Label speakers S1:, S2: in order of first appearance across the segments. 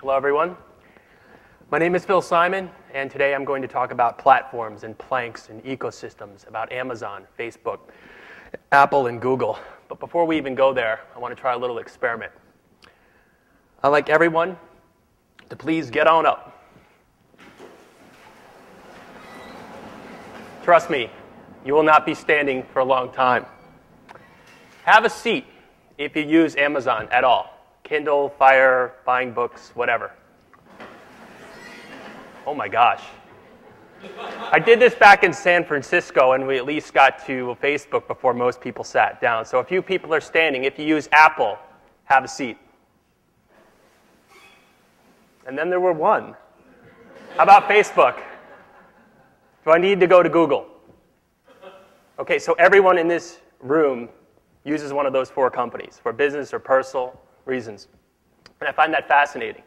S1: Hello, everyone. My name is Phil Simon, and today I'm going to talk about platforms and planks and ecosystems, about Amazon, Facebook, Apple, and Google. But before we even go there, I want to try a little experiment. I'd like everyone to please get on up. Trust me, you will not be standing for a long time. Have a seat if you use Amazon at all Kindle, Fire, buying books, whatever. Oh my gosh. I did this back in San Francisco, and we at least got to Facebook before most people sat down. So a few people are standing. If you use Apple, have a seat. And then there were one. How about Facebook? Do I need to go to Google? Okay, so everyone in this room uses one of those four companies for business or personal reasons. And I find that fascinating.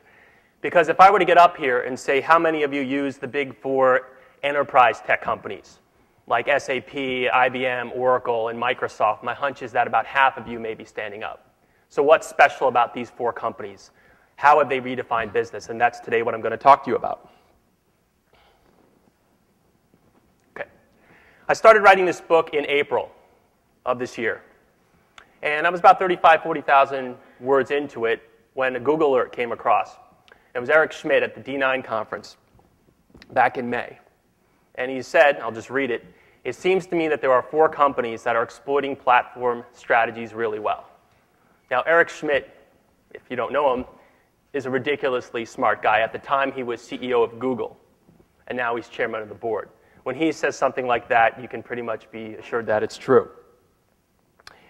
S1: Because if I were to get up here and say, how many of you use the big four enterprise tech companies like SAP, IBM, Oracle, and Microsoft, my hunch is that about half of you may be standing up. So, what's special about these four companies? How have they redefined business? And that's today what I'm going to talk to you about. Okay. I started writing this book in April of this year. And I was about 35, 40,000 words into it when a Google alert came across. It was Eric Schmidt at the D9 conference back in May. And he said, I'll just read it, it seems to me that there are four companies that are exploiting platform strategies really well. Now, Eric Schmidt, if you don't know him, is a ridiculously smart guy. At the time, he was CEO of Google, and now he's chairman of the board. When he says something like that, you can pretty much be assured that it's true.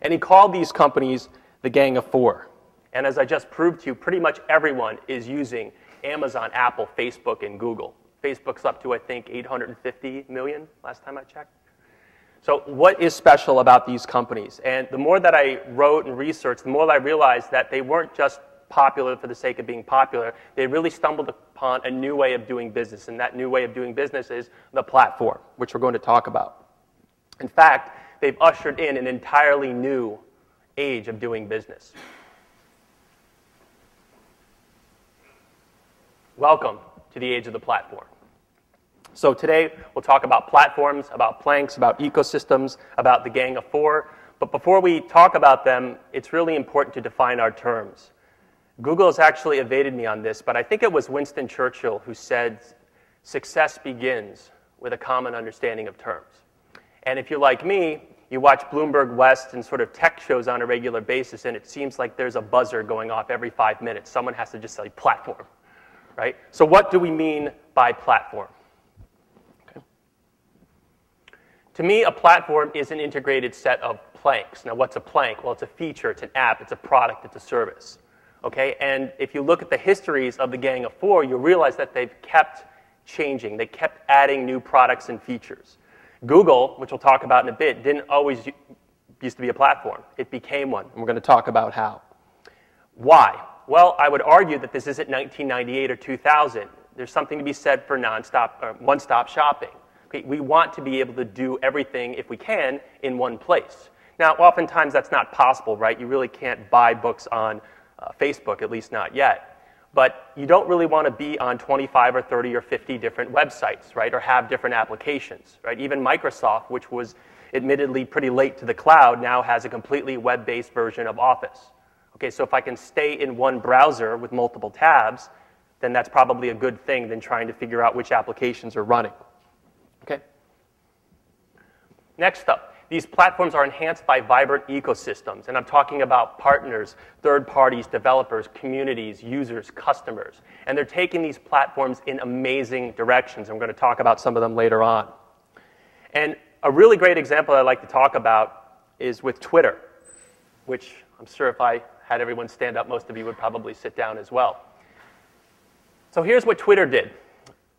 S1: And he called these companies the Gang of Four. And as I just proved to you, pretty much everyone is using Amazon, Apple, Facebook, and Google. Facebook's up to, I think, 850 million last time I checked. So, what is special about these companies? And the more that I wrote and researched, the more I realized that they weren't just popular for the sake of being popular. They really stumbled upon a new way of doing business, and that new way of doing business is the platform, which we're going to talk about. In fact, they've ushered in an entirely new age of doing business. Welcome to the age of the platform. So today we'll talk about platforms, about planks, about ecosystems, about the gang of four. But before we talk about them, it's really important to define our terms. Google has actually evaded me on this, but I think it was Winston Churchill who said, success begins with a common understanding of terms. And if you're like me, you watch Bloomberg West and sort of tech shows on a regular basis, and it seems like there's a buzzer going off every five minutes. Someone has to just say platform, right? So what do we mean by platform? Okay. To me, a platform is an integrated set of planks. Now, what's a plank? Well, it's a feature, it's an app, it's a product, it's a service. Okay, and if you look at the histories of the Gang of Four, you'll realize that they've kept changing. They kept adding new products and features. Google, which we'll talk about in a bit, didn't always used to be a platform. It became one, and we're going to talk about how. Why? Well, I would argue that this isn't 1998 or 2000. There's something to be said for non-stop, one-stop shopping. Okay, we want to be able to do everything, if we can, in one place. Now, oftentimes that's not possible, right? You really can't buy books on uh, Facebook, at least not yet but you don't really want to be on 25 or 30 or 50 different websites, right, or have different applications, right? Even Microsoft, which was admittedly pretty late to the cloud, now has a completely web-based version of Office. Okay, so if I can stay in one browser with multiple tabs, then that's probably a good thing than trying to figure out which applications are running. Okay? Next up, these platforms are enhanced by vibrant ecosystems, and I'm talking about partners, third parties, developers, communities, users, customers. And they're taking these platforms in amazing directions. I'm going to talk about some of them later on. And a really great example I'd like to talk about is with Twitter, which I'm sure if I had everyone stand up, most of you would probably sit down as well. So here's what Twitter did.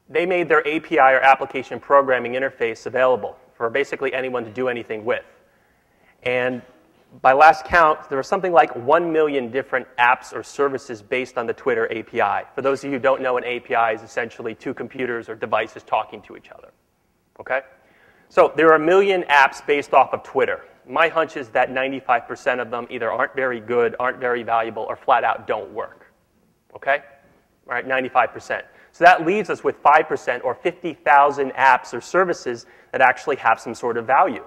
S1: They made their API or application programming interface available for basically anyone to do anything with. And by last count, there were something like 1 million different apps or services based on the Twitter API. For those of you who don't know, an API is essentially two computers or devices talking to each other. Okay? So there are a million apps based off of Twitter. My hunch is that 95% of them either aren't very good, aren't very valuable, or flat out don't work. Okay? All right, 95%. So that leaves us with 5% or 50,000 apps or services that actually have some sort of value.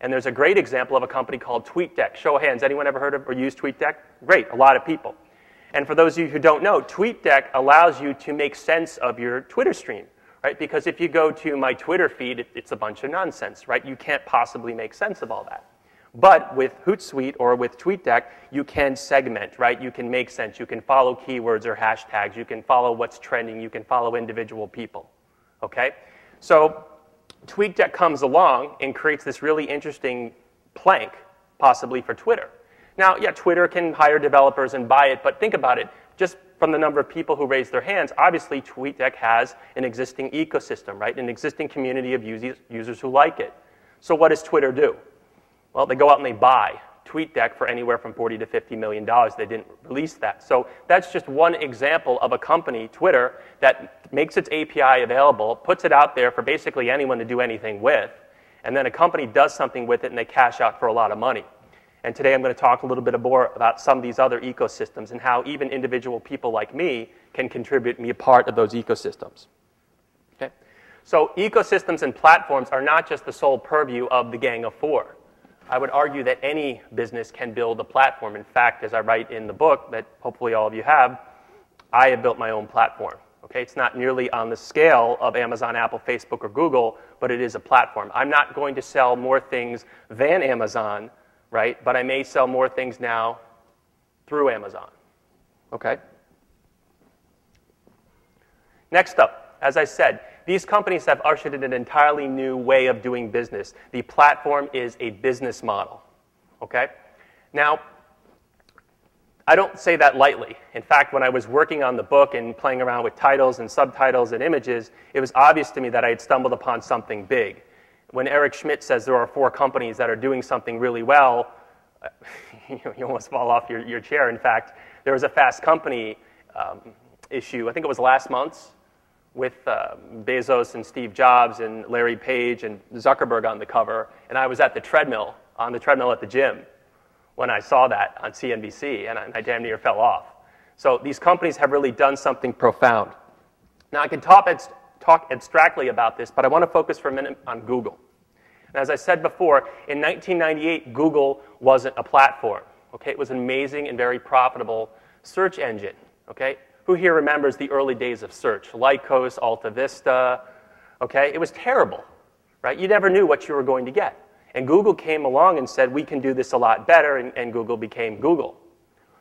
S1: And there's a great example of a company called TweetDeck. Show of hands, anyone ever heard of or used TweetDeck? Great, a lot of people. And for those of you who don't know, TweetDeck allows you to make sense of your Twitter stream, right? Because if you go to my Twitter feed, it's a bunch of nonsense, right? You can't possibly make sense of all that. But with Hootsuite or with TweetDeck, you can segment, right? You can make sense. You can follow keywords or hashtags. You can follow what's trending. You can follow individual people, okay? So TweetDeck comes along and creates this really interesting plank, possibly for Twitter. Now, yeah, Twitter can hire developers and buy it, but think about it. Just from the number of people who raise their hands, obviously TweetDeck has an existing ecosystem, right? An existing community of users, who like it. So what does Twitter do? Well, they go out and they buy TweetDeck for anywhere from 40 to 50 million dollars. They didn't release that. So that's just one example of a company, Twitter, that makes its API available, puts it out there for basically anyone to do anything with, and then a company does something with it and they cash out for a lot of money. And today I'm going to talk a little bit more about some of these other ecosystems and how even individual people like me can contribute and be a part of those ecosystems. Okay? So ecosystems and platforms are not just the sole purview of the Gang of Four. I would argue that any business can build a platform. In fact, as I write in the book that hopefully all of you have, I have built my own platform. Okay, it's not nearly on the scale of Amazon, Apple, Facebook, or Google, but it is a platform. I'm not going to sell more things than Amazon, right? But I may sell more things now through Amazon. Okay? Next up, as I said, these companies have ushered in an entirely new way of doing business. The platform is a business model. Okay? Now, I don't say that lightly. In fact, when I was working on the book and playing around with titles and subtitles and images, it was obvious to me that I had stumbled upon something big. When Eric Schmidt says there are four companies that are doing something really well, you almost fall off your, your chair. In fact, there was a Fast Company um, issue, I think it was last month, with uh, Bezos and Steve Jobs and Larry Page and Zuckerberg on the cover, and I was at the treadmill, on the treadmill at the gym, when I saw that on CNBC, and I, I damn near fell off. So these companies have really done something profound. Now, I can talk, talk abstractly about this, but I want to focus for a minute on Google. And as I said before, in 1998, Google wasn't a platform. Okay, it was an amazing and very profitable search engine. Okay, who here remembers the early days of search? Lycos, Alta Vista. Okay, it was terrible, right? You never knew what you were going to get. And Google came along and said, we can do this a lot better, and, and Google became Google.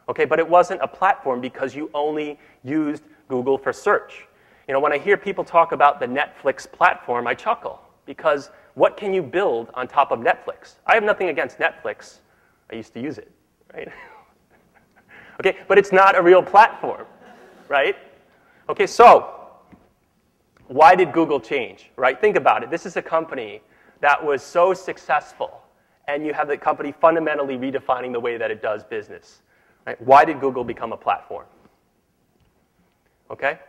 S1: Okay, but it wasn't a platform because you only used Google for search. You know, when I hear people talk about the Netflix platform, I chuckle because what can you build on top of Netflix? I have nothing against Netflix. I used to use it, right? okay, but it's not a real platform right? Okay, so why did Google change, right? Think about it. This is a company that was so successful, and you have the company fundamentally redefining the way that it does business. Right? Why did Google become a platform? Okay?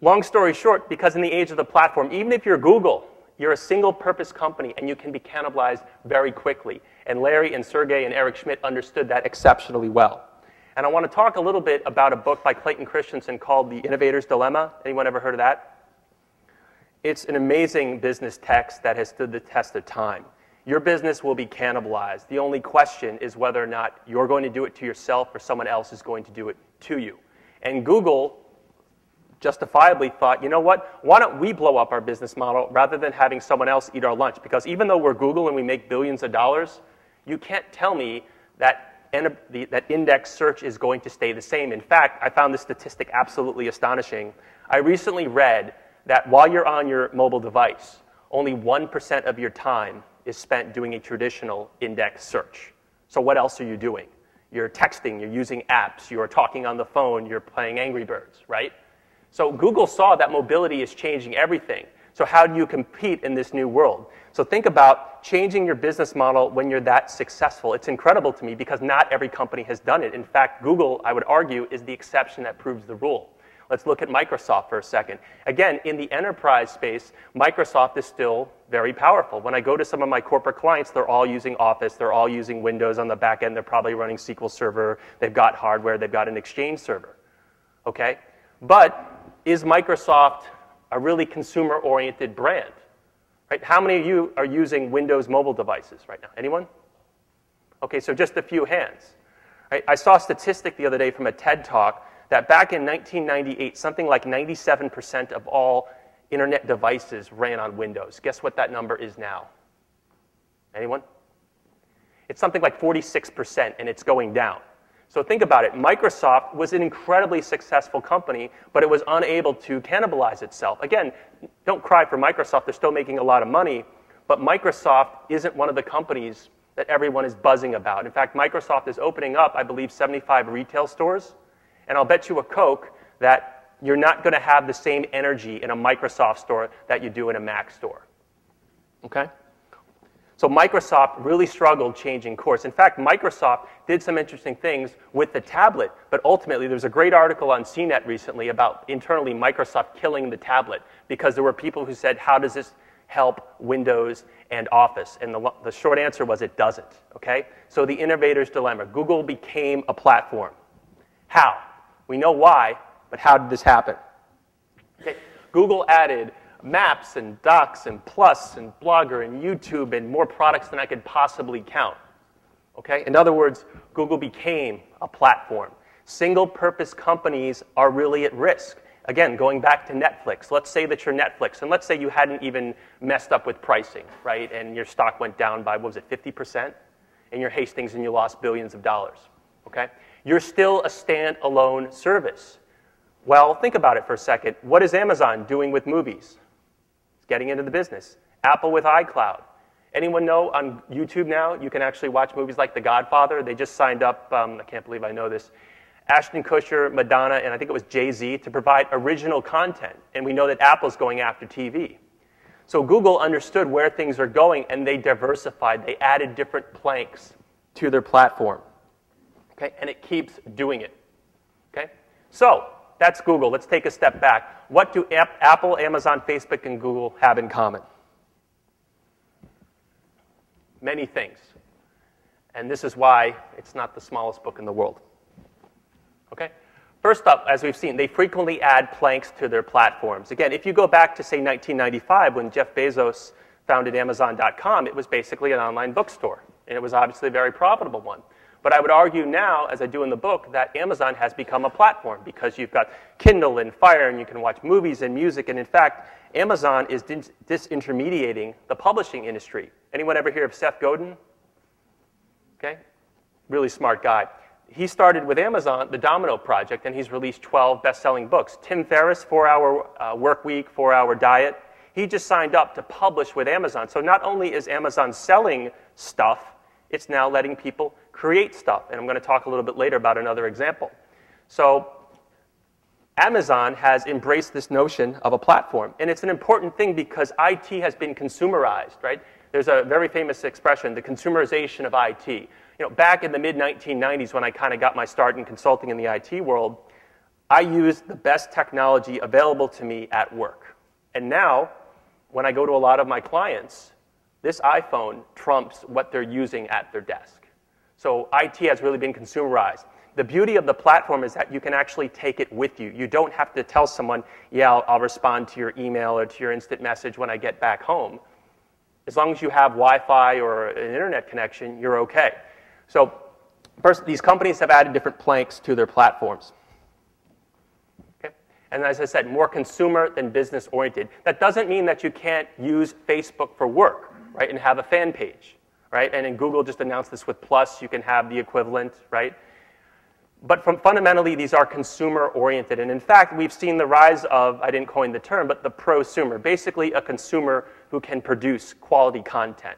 S1: Long story short, because in the age of the platform, even if you're Google, you're a single purpose company and you can be cannibalized very quickly. And Larry and Sergey and Eric Schmidt understood that exceptionally well. And I want to talk a little bit about a book by Clayton Christensen called The Innovator's Dilemma. Anyone ever heard of that? It's an amazing business text that has stood the test of time. Your business will be cannibalized. The only question is whether or not you're going to do it to yourself or someone else is going to do it to you. And Google justifiably thought, you know what? Why don't we blow up our business model rather than having someone else eat our lunch? Because even though we're Google and we make billions of dollars, you can't tell me that the, that index search is going to stay the same. In fact, I found this statistic absolutely astonishing. I recently read that while you're on your mobile device, only 1% of your time is spent doing a traditional index search. So, what else are you doing? You're texting, you're using apps, you're talking on the phone, you're playing Angry Birds, right? So, Google saw that mobility is changing everything. So, how do you compete in this new world? So, think about changing your business model when you're that successful. It's incredible to me because not every company has done it. In fact, Google, I would argue, is the exception that proves the rule. Let's look at Microsoft for a second. Again, in the enterprise space, Microsoft is still very powerful. When I go to some of my corporate clients, they're all using Office, they're all using Windows on the back end, they're probably running SQL Server, they've got hardware, they've got an Exchange server. Okay? But is Microsoft a really consumer-oriented brand? Right? How many of you are using Windows mobile devices right now? Anyone? Okay, so just a few hands. Right? I saw a statistic the other day from a TED talk that back in 1998, something like 97% of all internet devices ran on Windows. Guess what that number is now? Anyone? It's something like 46%, and it's going down. So think about it. Microsoft was an incredibly successful company, but it was unable to cannibalize itself. Again, don't cry for Microsoft. They're still making a lot of money, but Microsoft isn't one of the companies that everyone is buzzing about. In fact, Microsoft is opening up, I believe, 75 retail stores, and I'll bet you a Coke that you're not going to have the same energy in a Microsoft store that you do in a Mac store. Okay? So Microsoft really struggled changing course. In fact, Microsoft did some interesting things with the tablet, but ultimately there's a great article on CNET recently about internally Microsoft killing the tablet because there were people who said, how does this help Windows and Office? And the, the short answer was it doesn't, okay? So the innovator's dilemma. Google became a platform. How? We know why, but how did this happen? Okay. Google added Maps and Docs and Plus and Blogger and YouTube and more products than I could possibly count. Okay? In other words, Google became a platform. Single purpose companies are really at risk. Again, going back to Netflix, let's say that you're Netflix, and let's say you hadn't even messed up with pricing, right? And your stock went down by, what was it, 50%? And you're Hastings and you lost billions of dollars, okay? You're still a standalone service. Well, think about it for a second. What is Amazon doing with movies? Getting into the business. Apple with iCloud. Anyone know on YouTube now you can actually watch movies like The Godfather? They just signed up, um, I can't believe I know this, Ashton Kutcher, Madonna, and I think it was Jay Z to provide original content. And we know that Apple's going after TV. So Google understood where things are going and they diversified. They added different planks to their platform. Okay? And it keeps doing it. Okay? So that's Google. Let's take a step back. What do Apple, Amazon, Facebook, and Google have in common? Many things. And this is why it's not the smallest book in the world. Okay? First up, as we've seen, they frequently add planks to their platforms. Again, if you go back to, say, 1995, when Jeff Bezos founded Amazon.com, it was basically an online bookstore. And it was obviously a very profitable one. But I would argue now, as I do in the book, that Amazon has become a platform because you've got Kindle and Fire and you can watch movies and music. And in fact, Amazon is disintermediating the publishing industry. Anyone ever hear of Seth Godin? Okay, really smart guy. He started with Amazon, the Domino Project, and he's released 12 best-selling books. Tim Ferriss, Four-Hour uh, Work Week, Four-Hour Diet. He just signed up to publish with Amazon. So not only is Amazon selling stuff, it's now letting people create stuff. And I'm going to talk a little bit later about another example. So Amazon has embraced this notion of a platform. And it's an important thing because IT has been consumerized, right? There's a very famous expression, the consumerization of IT. You know, back in the mid 1990s when I kind of got my start in consulting in the IT world, I used the best technology available to me at work. And now, when I go to a lot of my clients, this iPhone trumps what they're using at their desk. So IT has really been consumerized. The beauty of the platform is that you can actually take it with you. You don't have to tell someone, yeah, I'll, I'll respond to your email or to your instant message when I get back home. As long as you have Wi Fi or an internet connection, you're okay. So, these companies have added different planks to their platforms. And as I said, more consumer than business oriented. That doesn't mean that you can't use Facebook for work, right, and have a fan page right? And in Google just announced this with Plus, you can have the equivalent, right? But from fundamentally, these are consumer oriented. And in fact, we've seen the rise of, I didn't coin the term, but the prosumer, basically a consumer who can produce quality content,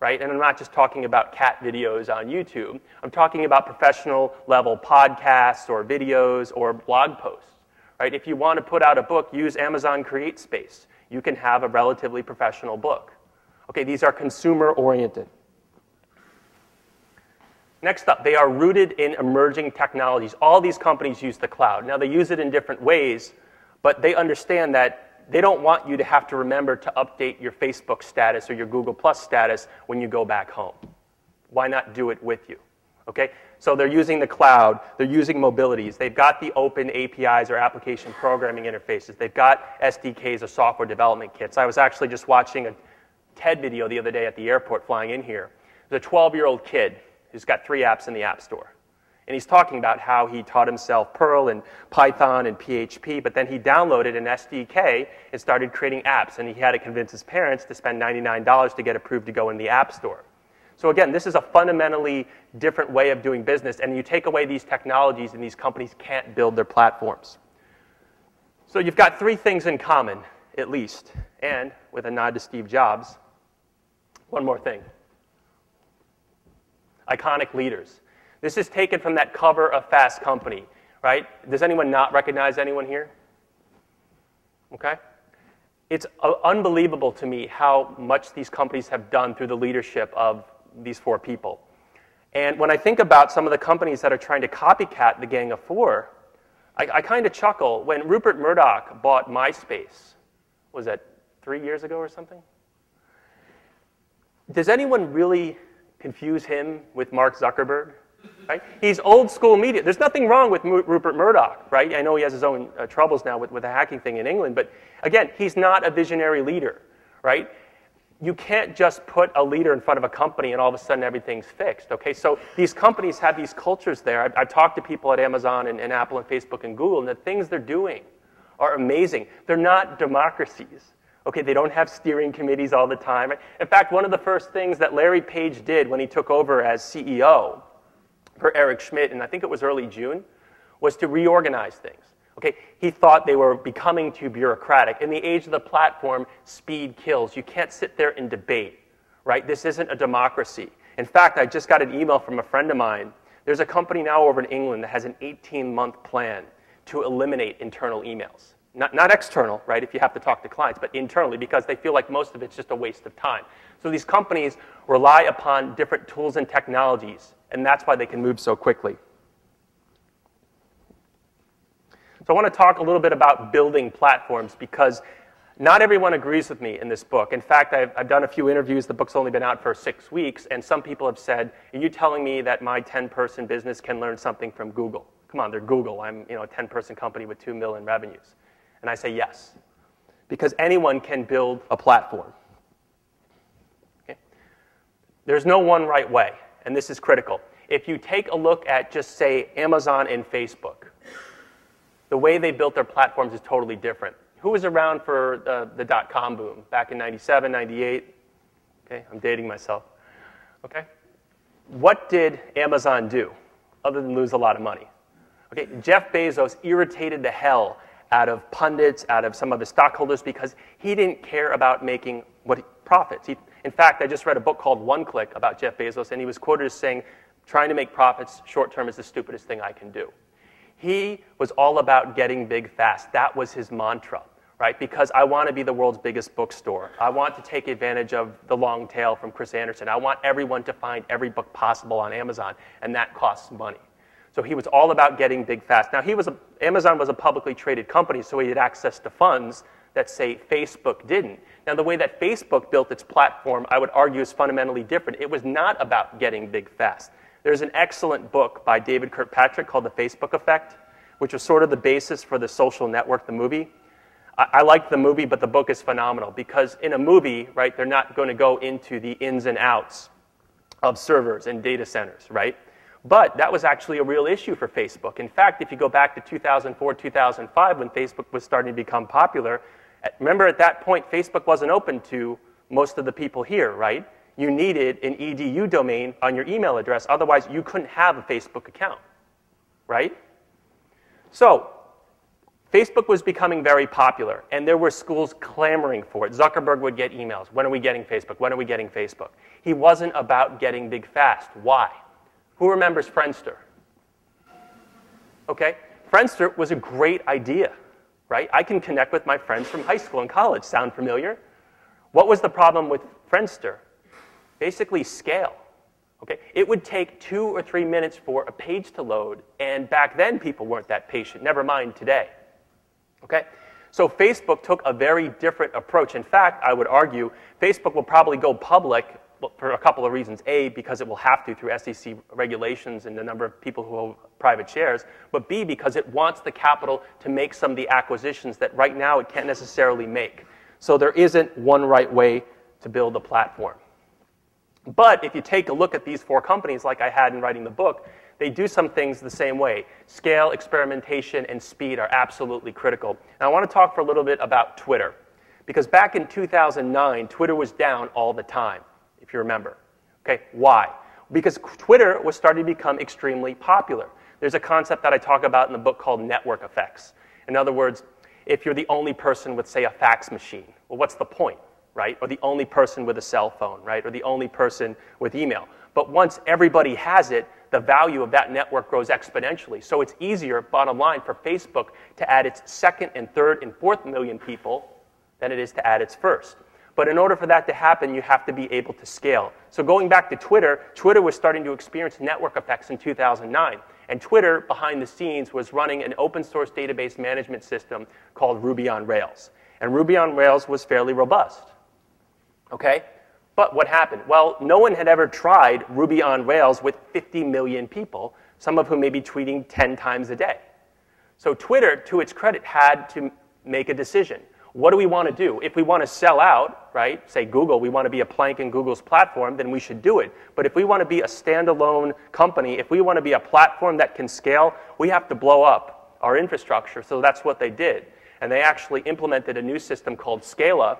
S1: right? And I'm not just talking about cat videos on YouTube. I'm talking about professional level podcasts or videos or blog posts, right? If you want to put out a book, use Amazon CreateSpace. You can have a relatively professional book. Okay, these are consumer oriented. Next up, they are rooted in emerging technologies. All these companies use the cloud. Now, they use it in different ways, but they understand that they don't want you to have to remember to update your Facebook status or your Google Plus status when you go back home. Why not do it with you? Okay? So they're using the cloud, they're using mobilities, they've got the open APIs or application programming interfaces, they've got SDKs or software development kits. I was actually just watching a TED video the other day at the airport flying in here. There's a 12 year old kid who's got three apps in the App Store. And he's talking about how he taught himself Perl and Python and PHP, but then he downloaded an SDK and started creating apps. And he had to convince his parents to spend $99 to get approved to go in the App Store. So again, this is a fundamentally different way of doing business. And you take away these technologies, and these companies can't build their platforms. So you've got three things in common, at least. And with a nod to Steve Jobs, one more thing iconic leaders. This is taken from that cover of Fast Company, right? Does anyone not recognize anyone here? Okay? It's uh, unbelievable to me how much these companies have done through the leadership of these four people. And when I think about some of the companies that are trying to copycat the Gang of Four, I, I kind of chuckle. When Rupert Murdoch bought MySpace, was that three years ago or something? Does anyone really confuse him with Mark Zuckerberg? Right? He's old school media. There's nothing wrong with Rupert Murdoch, right? I know he has his own uh, troubles now with, with the hacking thing in England, but again, he's not a visionary leader, right? You can't just put a leader in front of a company and all of a sudden everything's fixed, okay? So these companies have these cultures there. I've, I've talked to people at Amazon and, and Apple and Facebook and Google, and the things they're doing are amazing. They're not democracies. Okay, they don't have steering committees all the time. In fact, one of the first things that Larry Page did when he took over as CEO for Eric Schmidt, and I think it was early June, was to reorganize things. Okay, he thought they were becoming too bureaucratic. In the age of the platform, speed kills. You can't sit there and debate, right? This isn't a democracy. In fact, I just got an email from a friend of mine. There's a company now over in England that has an 18 month plan to eliminate internal emails. Not, not external, right, if you have to talk to clients, but internally because they feel like most of it's just a waste of time. So these companies rely upon different tools and technologies, and that's why they can move so quickly. So I want to talk a little bit about building platforms because not everyone agrees with me in this book. In fact, I've, I've, done a few interviews. The book's only been out for six weeks, and some people have said, Are you telling me that my 10 person business can learn something from Google? Come on, they're Google. I'm you know, a 10 person company with 2 million revenues. And I say yes, because anyone can build a platform. Okay? There's no one right way, and this is critical. If you take a look at just say Amazon and Facebook, the way they built their platforms is totally different. Who was around for the, the dot com boom back in 97, 98? Okay, I'm dating myself. Okay? What did Amazon do other than lose a lot of money? Okay, Jeff Bezos irritated the hell out of pundits, out of some of his stockholders, because he didn't care about making what he, profits. He, in fact, I just read a book called One Click about Jeff Bezos, and he was quoted as saying, trying to make profits short term is the stupidest thing I can do. He was all about getting big fast. That was his mantra, right? Because I want to be the world's biggest bookstore. I want to take advantage of the long tail from Chris Anderson. I want everyone to find every book possible on Amazon, and that costs money. So he was all about getting big fast. Now, he was a, Amazon was a publicly traded company, so he had access to funds that, say, Facebook didn't. Now, the way that Facebook built its platform, I would argue, is fundamentally different. It was not about getting big fast. There's an excellent book by David Kirkpatrick called The Facebook Effect, which was sort of the basis for the social network, the movie. I, I liked the movie, but the book is phenomenal because in a movie, right, they're not going to go into the ins and outs of servers and data centers, right? But that was actually a real issue for Facebook. In fact, if you go back to 2004, 2005, when Facebook was starting to become popular, remember at that point, Facebook wasn't open to most of the people here, right? You needed an edu domain on your email address. Otherwise, you couldn't have a Facebook account, right? So, Facebook was becoming very popular, and there were schools clamoring for it. Zuckerberg would get emails. When are we getting Facebook? When are we getting Facebook? He wasn't about getting big fast. Why? Who remembers Friendster? Okay? Friendster was a great idea, right? I can connect with my friends from high school and college. Sound familiar? What was the problem with Friendster? Basically, scale. Okay? It would take two or three minutes for a page to load, and back then people weren't that patient, never mind today. Okay? So Facebook took a very different approach. In fact, I would argue Facebook will probably go public for a couple of reasons. A, because it will have to through SEC regulations and the number of people who hold private shares, but B, because it wants the capital to make some of the acquisitions that right now it can't necessarily make. So there isn't one right way to build a platform. But if you take a look at these four companies, like I had in writing the book, they do some things the same way. Scale, experimentation, and speed are absolutely critical. And I want to talk for a little bit about Twitter. Because back in 2009, Twitter was down all the time, if you remember. Okay, why? Because Twitter was starting to become extremely popular. There's a concept that I talk about in the book called network effects. In other words, if you're the only person with, say, a fax machine, well, what's the point, right? Or the only person with a cell phone, right? Or the only person with email. But once everybody has it, the value of that network grows exponentially. So it's easier, bottom line, for Facebook to add its second and third and fourth million people than it is to add its first. But in order for that to happen, you have to be able to scale. So going back to Twitter, Twitter was starting to experience network effects in 2009. And Twitter, behind the scenes, was running an open source database management system called Ruby on Rails. And Ruby on Rails was fairly robust. Okay? But what happened? Well, no one had ever tried Ruby on Rails with 50 million people, some of whom may be tweeting 10 times a day. So Twitter, to its credit, had to make a decision. What do we want to do? If we want to sell out, right, say Google, we want to be a plank in Google's platform, then we should do it. But if we want to be a standalone company, if we want to be a platform that can scale, we have to blow up our infrastructure. So that's what they did. And they actually implemented a new system called Scala,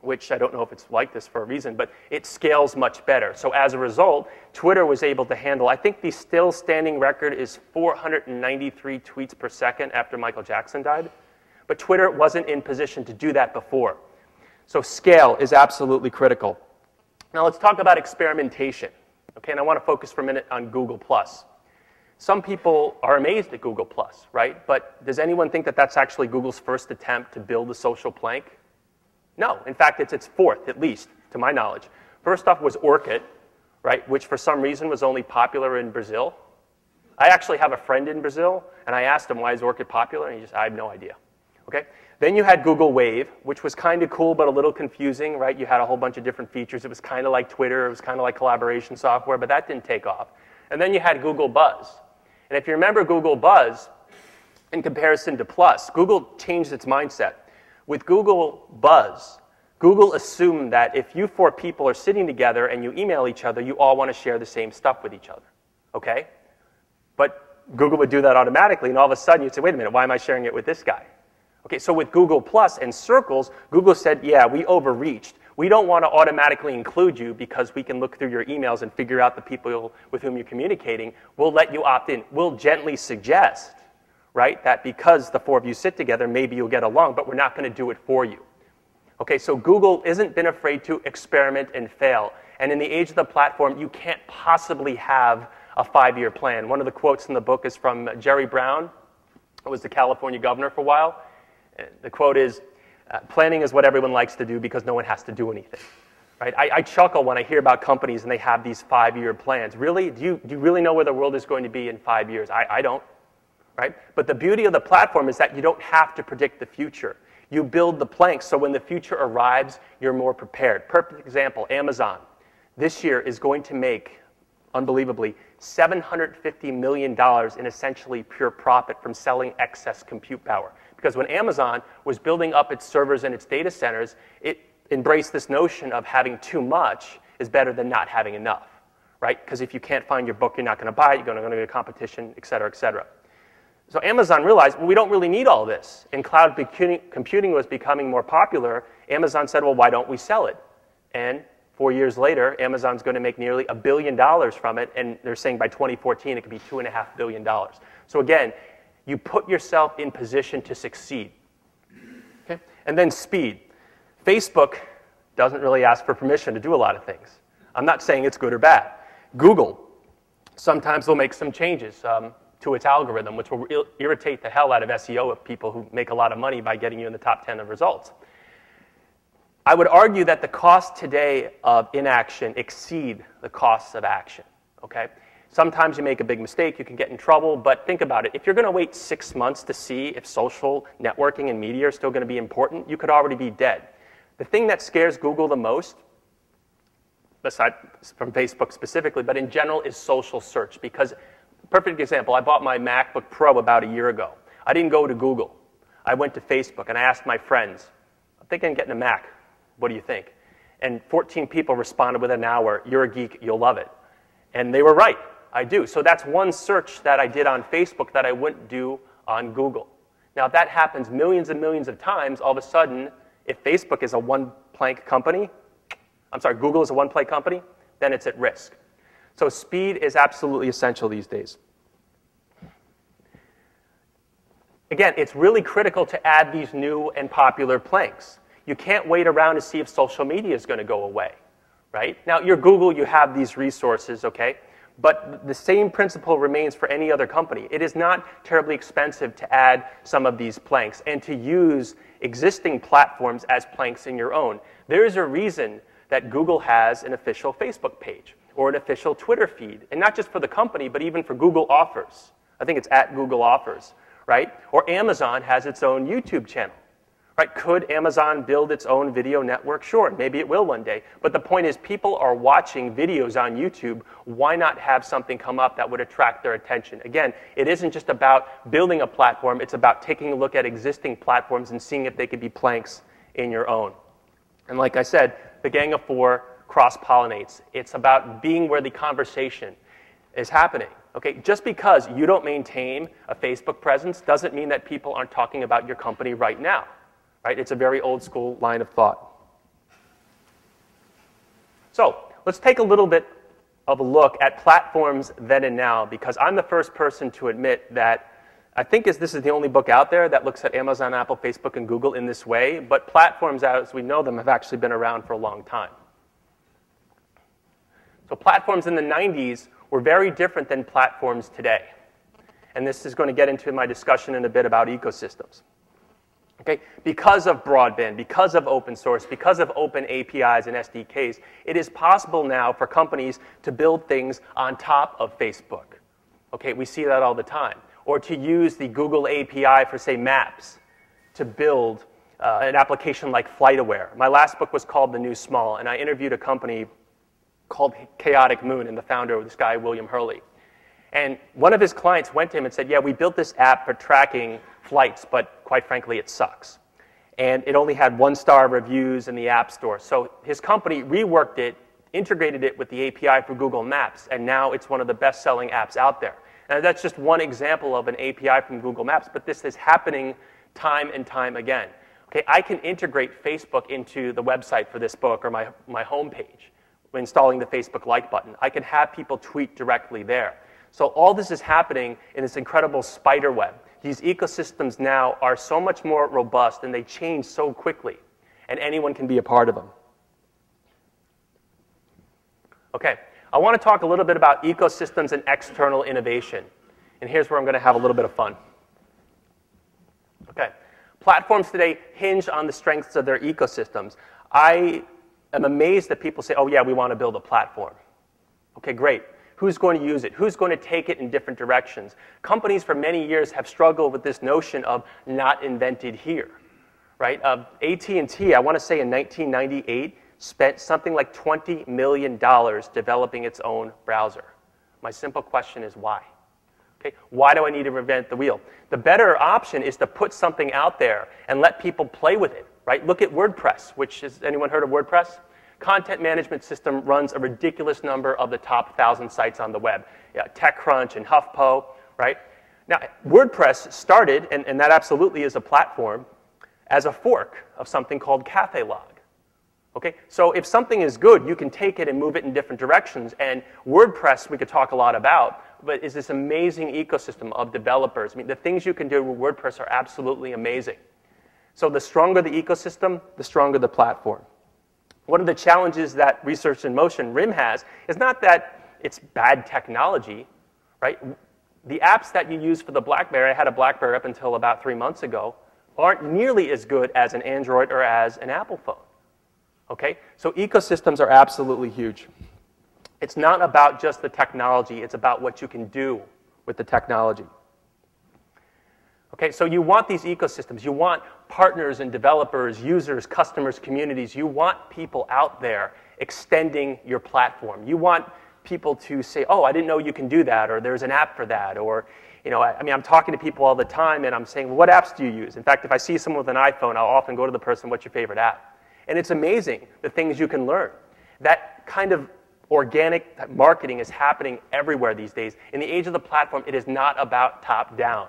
S1: which I don't know if it's like this for a reason, but it scales much better. So as a result, Twitter was able to handle, I think the still standing record is 493 tweets per second after Michael Jackson died. But Twitter wasn't in position to do that before. So scale is absolutely critical. Now let's talk about experimentation. Okay, and I want to focus for a minute on Google+. Some people are amazed at Google+, right? But does anyone think that that's actually Google's first attempt to build a social plank? No, in fact, it's its fourth, at least, to my knowledge. First off was Orkut, right, which for some reason was only popular in Brazil. I actually have a friend in Brazil, and I asked him why is Orkut popular, and he just, I have no idea. Okay? Then you had Google Wave, which was kind of cool but a little confusing, right? You had a whole bunch of different features. It was kind of like Twitter, it was kind of like collaboration software, but that didn't take off. And then you had Google Buzz. And if you remember Google Buzz, in comparison to Plus, Google changed its mindset. With Google Buzz, Google assumed that if you four people are sitting together and you email each other, you all want to share the same stuff with each other. Okay? But Google would do that automatically, and all of a sudden you'd say, wait a minute, why am I sharing it with this guy? Okay, so with Google Plus and Circles, Google said, yeah, we overreached. We don't want to automatically include you because we can look through your emails and figure out the people with whom you're communicating. We'll let you opt in. We'll gently suggest right? That because the four of you sit together, maybe you'll get along, but we're not going to do it for you. Okay, so Google isn't been afraid to experiment and fail. And in the age of the platform, you can't possibly have a five year plan. One of the quotes in the book is from Jerry Brown, who was the California governor for a while. The quote is uh, Planning is what everyone likes to do because no one has to do anything. Right? I, I chuckle when I hear about companies and they have these five year plans. Really? Do you, do you really know where the world is going to be in five years? I, I don't right? But the beauty of the platform is that you don't have to predict the future. You build the planks so when the future arrives, you're more prepared. Perfect example Amazon. This year is going to make, unbelievably, $750 million in essentially pure profit from selling excess compute power. Because when Amazon was building up its servers and its data centers, it embraced this notion of having too much is better than not having enough, right? Because if you can't find your book, you're not going to buy it, you're going to go to competition, et cetera, et cetera. So Amazon realized, well, we don't really need all this. And cloud computing was becoming more popular. Amazon said, well, why don't we sell it? And four years later, Amazon's going to make nearly a billion dollars from it. And they're saying by 2014, it could be $2.5 billion. So again, you put yourself in position to succeed. Okay? And then speed. Facebook doesn't really ask for permission to do a lot of things. I'm not saying it's good or bad. Google sometimes will make some changes. Um, to its algorithm, which will irritate the hell out of SEO of people who make a lot of money by getting you in the top 10 of results. I would argue that the costs today of inaction exceed the costs of action. Okay? Sometimes you make a big mistake, you can get in trouble, but think about it. If you're going to wait six months to see if social networking and media are still going to be important, you could already be dead. The thing that scares Google the most aside from Facebook specifically, but in general is social search. Because, perfect example, I bought my MacBook Pro about a year ago. I didn't go to Google. I went to Facebook and I asked my friends, I'm thinking of getting a Mac. What do you think? And 14 people responded within an hour, You're a geek, you'll love it. And they were right. I do. So that's one search that I did on Facebook that I wouldn't do on Google. Now, if that happens millions and millions of times, all of a sudden, if Facebook is a one plank company, I'm sorry, Google is a one plank company, then it's at risk. So speed is absolutely essential these days. Again, it's really critical to add these new and popular planks. You can't wait around to see if social media is going to go away, right? Now, you're Google, you have these resources, okay? But the same principle remains for any other company. It is not terribly expensive to add some of these planks and to use existing platforms as planks in your own. There is a reason that Google has an official Facebook page or an official Twitter feed, and not just for the company, but even for Google Offers. I think it's at Google Offers, right? Or Amazon has its own YouTube channel. Right? Could Amazon build its own video network? Sure, maybe it will one day. But the point is, people are watching videos on YouTube. Why not have something come up that would attract their attention? Again, it isn't just about building a platform, it's about taking a look at existing platforms and seeing if they could be planks in your own. And like I said, the Gang of Four cross pollinates. It's about being where the conversation is happening. Okay, just because you don't maintain a Facebook presence doesn't mean that people aren't talking about your company right now. Right? It's a very old school line of thought. So let's take a little bit of a look at platforms then and now, because I'm the first person to admit that I think this is the only book out there that looks at Amazon, Apple, Facebook, and Google in this way, but platforms as we know them have actually been around for a long time. So platforms in the 90s were very different than platforms today. And this is going to get into my discussion in a bit about ecosystems. Okay? Because of broadband, because of open source, because of open APIs and SDKs, it is possible now for companies to build things on top of Facebook. Okay, we see that all the time. Or to use the Google API for, say, maps to build uh, an application like FlightAware. My last book was called The New Small, and I interviewed a company called Chaotic Moon and the founder of this guy, William Hurley. And one of his clients went to him and said, Yeah, we built this app for tracking flights, but quite frankly, it sucks. And it only had one star reviews in the App Store. So his company reworked it, integrated it with the API for Google Maps, and now it's one of the best selling apps out there. Now, that's just one example of an API from Google Maps, but this is happening time and time again. Okay, I can integrate Facebook into the website for this book or my, my homepage installing the Facebook like button. I can have people tweet directly there. So all this is happening in this incredible spider web. These ecosystems now are so much more robust and they change so quickly, and anyone can be a part of them. Okay, I want to talk a little bit about ecosystems and external innovation. And here's where I'm going to have a little bit of fun. Okay, platforms today hinge on the strengths of their ecosystems. I am amazed that people say, oh, yeah, we want to build a platform. Okay, great. Who's going to use it? Who's going to take it in different directions? Companies for many years have struggled with this notion of not invented here, right? Uh, AT&T, I want to say in 1998, spent something like $20 million developing its own browser. My simple question is why? Okay, why do I need to reinvent the wheel? The better option is to put something out there and let people play with it, right? Look at WordPress, which is anyone heard of WordPress? Content management system runs a ridiculous number of the top 1,000 sites on the web. Yeah, TechCrunch and HuffPo, right? Now, WordPress started, and, and that absolutely is a platform, as a fork of something called CafeLog. Okay, so if something is good, you can take it and move it in different directions. And WordPress, we could talk a lot about, but is this amazing ecosystem of developers. I mean, the things you can do with WordPress are absolutely amazing. So the stronger the ecosystem, the stronger the platform. One of the challenges that Research in Motion, RIM, has is not that it's bad technology, right? The apps that you use for the BlackBerry, I had a BlackBerry up until about three months ago, aren't nearly as good as an Android or as an Apple phone. Okay? So ecosystems are absolutely huge. It's not about just the technology, it's about what you can do with the technology. Okay, so you want these ecosystems. You want partners and developers, users, customers, communities. You want people out there extending your platform. You want people to say, oh, I didn't know you can do that, or there's an app for that, or, you know, I, I mean, I'm talking to people all the time and I'm saying, well, what apps do you use? In fact, if I see someone with an iPhone, I'll often go to the person, what's your favorite app? And it's amazing the things you can learn. That kind of organic marketing is happening everywhere these days. In the age of the platform, it is not about top down.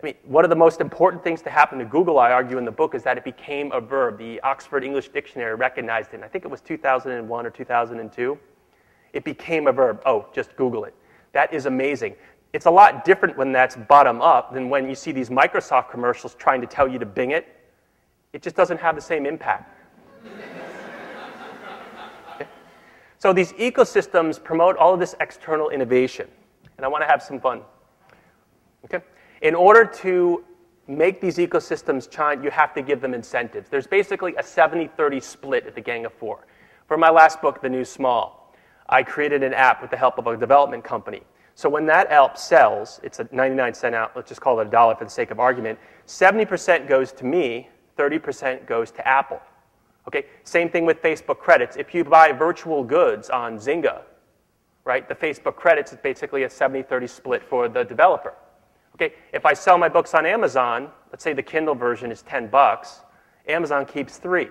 S1: I mean, one of the most important things to happen to Google, I argue in the book, is that it became a verb. The Oxford English Dictionary recognized it. And I think it was 2001 or 2002. It became a verb. Oh, just Google it. That is amazing. It's a lot different when that's bottom up than when you see these Microsoft commercials trying to tell you to Bing it. It just doesn't have the same impact. okay? So these ecosystems promote all of this external innovation. And I want to have some fun. Okay? In order to make these ecosystems shine, you have to give them incentives. There's basically a 70 30 split at the Gang of Four. For my last book, The New Small, I created an app with the help of a development company. So when that app sells, it's a 99 cent out, let's just call it a dollar for the sake of argument, 70% goes to me, 30% goes to Apple. Okay, same thing with Facebook credits. If you buy virtual goods on Zynga, right, the Facebook credits is basically a 70 30 split for the developer. Okay, if I sell my books on Amazon, let's say the Kindle version is 10 bucks, Amazon keeps three.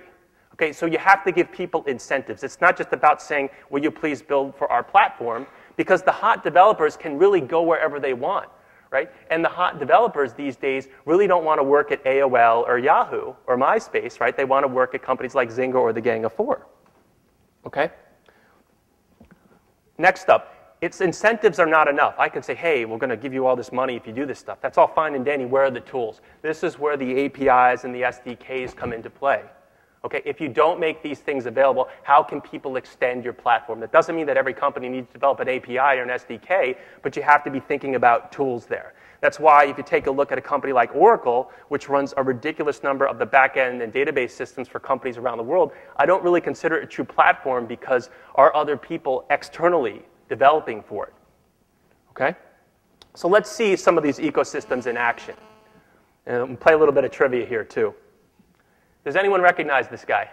S1: Okay, so you have to give people incentives. It's not just about saying, will you please build for our platform? Because the hot developers can really go wherever they want, right? And the hot developers these days really don't want to work at AOL or Yahoo or MySpace, right? They want to work at companies like Zynga or the Gang of Four. Okay? Next up, its incentives are not enough. I can say, hey, we're going to give you all this money if you do this stuff. That's all fine and dandy. Where are the tools? This is where the APIs and the SDKs come into play. Okay, if you don't make these things available, how can people extend your platform? That doesn't mean that every company needs to develop an API or an SDK, but you have to be thinking about tools there. That's why if you take a look at a company like Oracle, which runs a ridiculous number of the backend and database systems for companies around the world, I don't really consider it a true platform because our other people externally developing for it. Okay? So let's see some of these ecosystems in action. And we'll play a little bit of trivia here, too. Does anyone recognize this guy?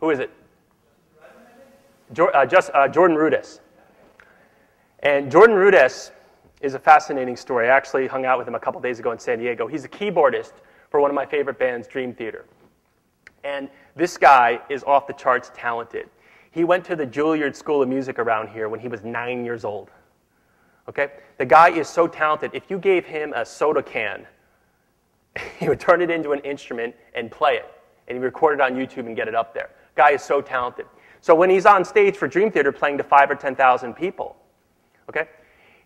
S1: Who is it? uh, just, uh, Jordan Rudess. And Jordan Rudess is a fascinating story. I actually hung out with him a couple days ago in San Diego. He's a keyboardist for one of my favorite bands, Dream Theater. And this guy is off the charts talented. He went to the Juilliard School of Music around here when he was nine years old. Okay? The guy is so talented. If you gave him a soda can, he would turn it into an instrument and play it. And he record it on YouTube and get it up there. Guy is so talented. So when he's on stage for Dream Theater playing to five or 10,000 people, okay,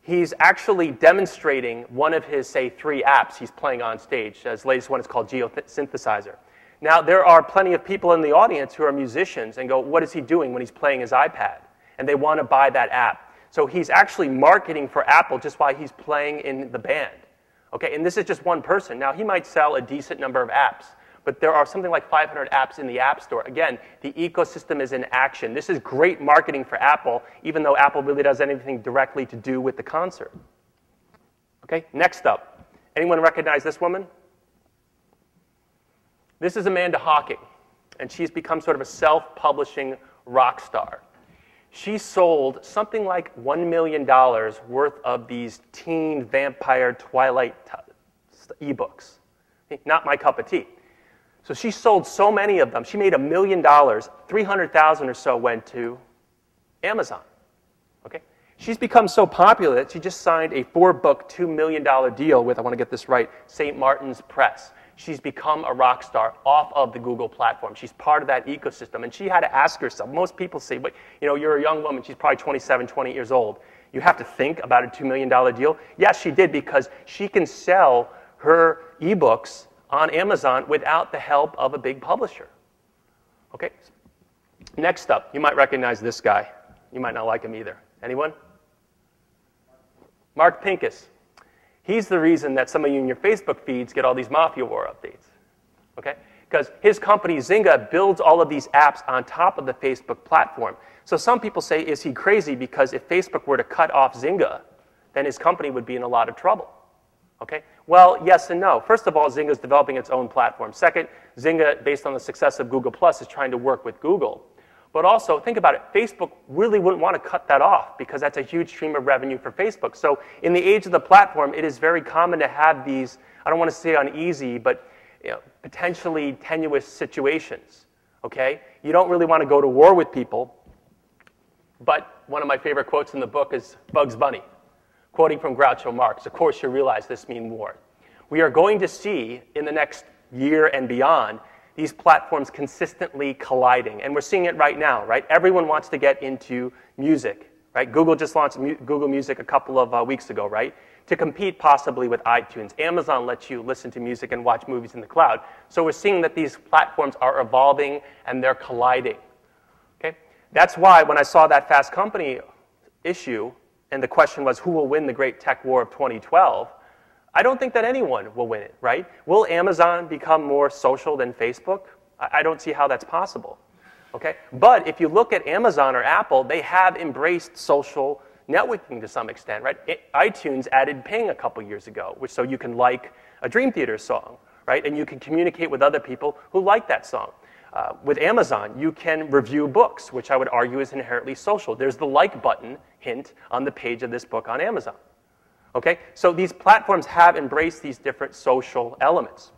S1: he's actually demonstrating one of his, say, three apps he's playing on stage. His latest one is called Geosynthesizer. Now, there are plenty of people in the audience who are musicians and go, What is he doing when he's playing his iPad? And they want to buy that app. So he's actually marketing for Apple just while he's playing in the band. Okay, and this is just one person. Now, he might sell a decent number of apps, but there are something like 500 apps in the App Store. Again, the ecosystem is in action. This is great marketing for Apple, even though Apple really does anything directly to do with the concert. Okay, next up. Anyone recognize this woman? This is Amanda Hocking, and she's become sort of a self publishing rock star. She sold something like $1 million worth of these teen vampire Twilight ebooks. Not my cup of tea. So she sold so many of them. She made a million dollars. 300,000 or so went to Amazon. Okay? She's become so popular that she just signed a four book, $2 million deal with, I want to get this right, St. Martin's Press she's become a rock star off of the Google platform. She's part of that ecosystem. And she had to ask herself, most people say, but you know, you're a young woman, she's probably 27, 20 years old. You have to think about a $2 million deal. Yes, she did because she can sell her ebooks on Amazon without the help of a big publisher. Okay? Next up, you might recognize this guy. You might not like him either. Anyone? Mark Pincus. He's the reason that some of you in your Facebook feeds get all these Mafia War updates. Okay? Because his company, Zynga, builds all of these apps on top of the Facebook platform. So some people say, is he crazy? Because if Facebook were to cut off Zynga, then his company would be in a lot of trouble. Okay? Well, yes and no. First of all, Zynga is developing its own platform. Second, Zynga, based on the success of Google Plus, is trying to work with Google. But also, think about it, Facebook really wouldn't want to cut that off because that's a huge stream of revenue for Facebook. So, in the age of the platform, it is very common to have these, I don't want to say uneasy, but you know, potentially tenuous situations. Okay? You don't really want to go to war with people. But one of my favorite quotes in the book is Bugs Bunny, quoting from Groucho Marx. Of course, you realize this means war. We are going to see in the next year and beyond these platforms consistently colliding. And we're seeing it right now, right? Everyone wants to get into music, right? Google just launched Google Music a couple of uh, weeks ago, right? To compete possibly with iTunes. Amazon lets you listen to music and watch movies in the cloud. So we're seeing that these platforms are evolving and they're colliding. Okay? That's why when I saw that Fast Company issue, and the question was who will win the great tech war of 2012, I don't think that anyone will win it, right? Will Amazon become more social than Facebook? I don't see how that's possible. Okay? But if you look at Amazon or Apple, they have embraced social networking to some extent, right? It, iTunes added Ping a couple years ago, which so you can like a Dream Theater song, right? And you can communicate with other people who like that song. Uh, with Amazon, you can review books, which I would argue is inherently social. There's the like button hint on the page of this book on Amazon. Okay? So these platforms have embraced these different social elements.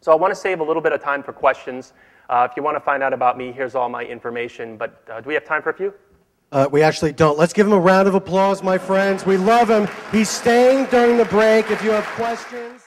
S1: So I want to save a little bit of time for questions. Uh, if you want to find out about me, here's all my information. But uh, do we have time for a few?
S2: Uh, we actually don't. Let's give him a round of applause, my friends. We love him. He's staying during the break. If you have questions.